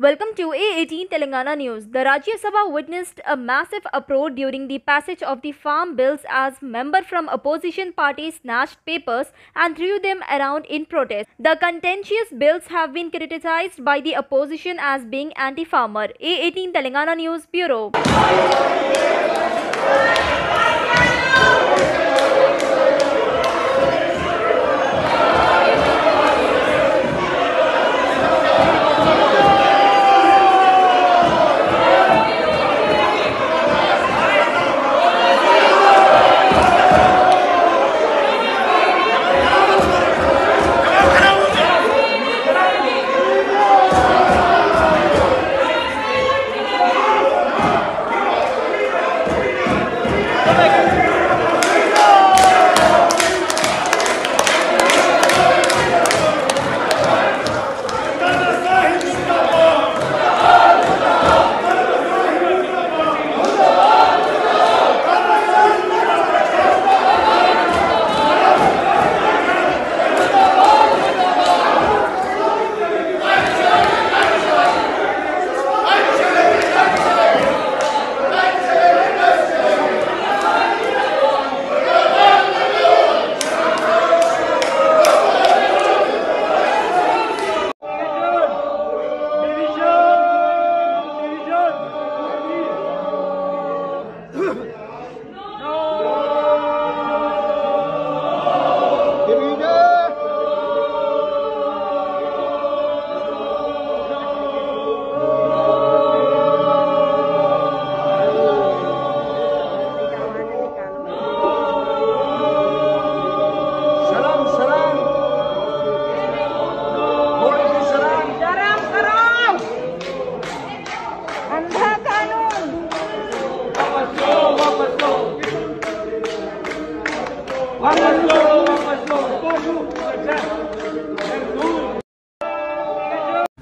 Welcome to A18 Telangana News. The Rajya Sabha witnessed a massive uproar during the passage of the farm bills as members from opposition parties snatched papers and threw them around in protest. The contentious bills have been criticized by the opposition as being anti-farmer. A18 Telangana News Bureau. Come on.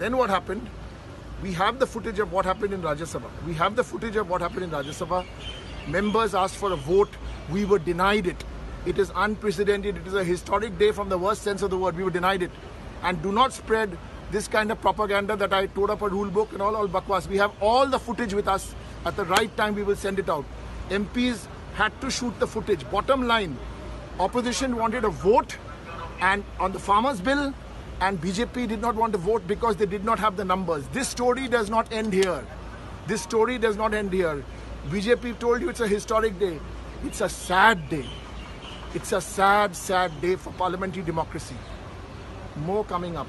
Then what happened? We have the footage of what happened in Rajya Sabha. We have the footage of what happened in Rajya Sabha. Members asked for a vote. We were denied it. It is unprecedented. It is a historic day from the worst sense of the word. We were denied it. And do not spread this kind of propaganda that I tore up a rule book and all, all bakwas. We have all the footage with us. At the right time, we will send it out. MPs had to shoot the footage. Bottom line, opposition wanted a vote and on the farmers bill and BJP did not want to vote because they did not have the numbers. This story does not end here. This story does not end here. BJP told you it's a historic day. It's a sad day. It's a sad, sad day for parliamentary democracy. More coming up.